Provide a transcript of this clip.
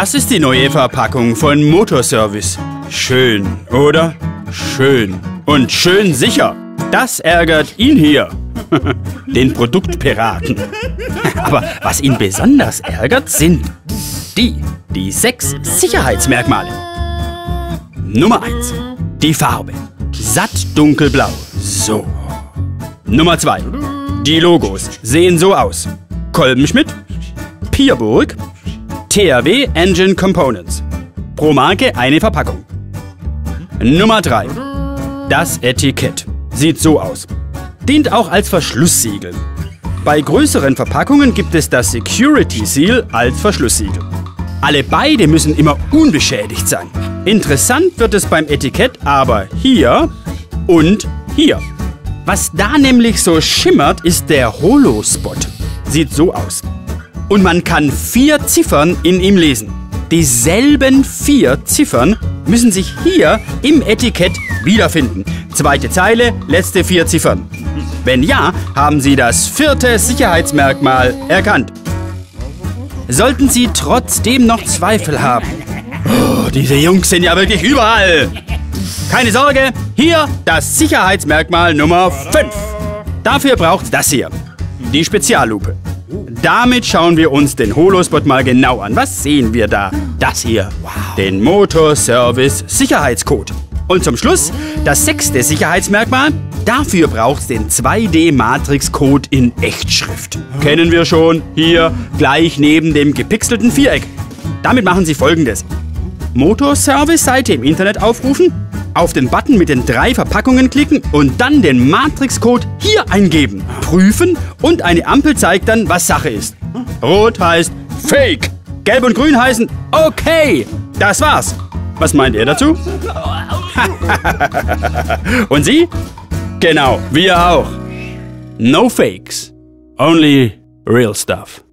Das ist die neue Verpackung von Motorservice. Schön, oder? Schön. Und schön sicher. Das ärgert ihn hier. Den Produktpiraten. Aber was ihn besonders ärgert, sind die, die sechs Sicherheitsmerkmale. Nummer 1. Die Farbe. Satt dunkelblau. So. Nummer 2. Die Logos sehen so aus. Kolbenschmidt, Pierburg, THW Engine Components. Pro Marke eine Verpackung. Nummer 3. Das Etikett. Sieht so aus. Dient auch als Verschlusssiegel. Bei größeren Verpackungen gibt es das Security Seal als Verschlusssiegel. Alle beide müssen immer unbeschädigt sein. Interessant wird es beim Etikett aber hier und hier. Was da nämlich so schimmert, ist der Holospot. Sieht so aus. Und man kann vier Ziffern in ihm lesen. Dieselben vier Ziffern müssen sich hier im Etikett wiederfinden. Zweite Zeile, letzte vier Ziffern. Wenn ja, haben Sie das vierte Sicherheitsmerkmal erkannt. Sollten Sie trotzdem noch Zweifel haben. Oh, diese Jungs sind ja wirklich überall. Keine Sorge, hier das Sicherheitsmerkmal Nummer 5. Dafür braucht das hier, die Speziallupe. Damit schauen wir uns den Holospot mal genau an. Was sehen wir da? Das hier, den Motor Service Sicherheitscode. Und zum Schluss das sechste Sicherheitsmerkmal. Dafür braucht es den 2D-Matrix-Code in Echtschrift. Kennen wir schon, hier gleich neben dem gepixelten Viereck. Damit machen Sie folgendes. Motorservice-Seite im Internet aufrufen, auf den Button mit den drei Verpackungen klicken und dann den Matrix-Code hier eingeben. Prüfen und eine Ampel zeigt dann, was Sache ist. Rot heißt Fake. Gelb und Grün heißen Okay. Das war's. Was meint ihr dazu? und Sie? Genau, wir auch. No fakes. Only real stuff.